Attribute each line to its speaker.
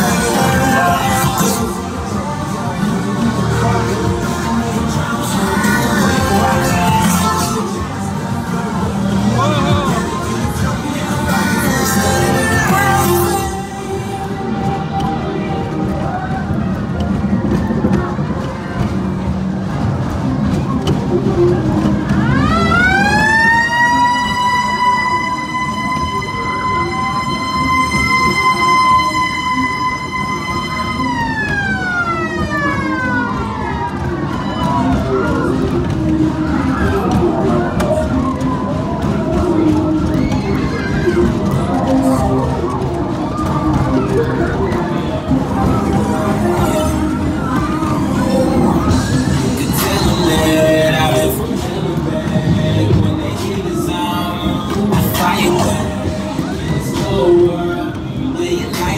Speaker 1: Oh,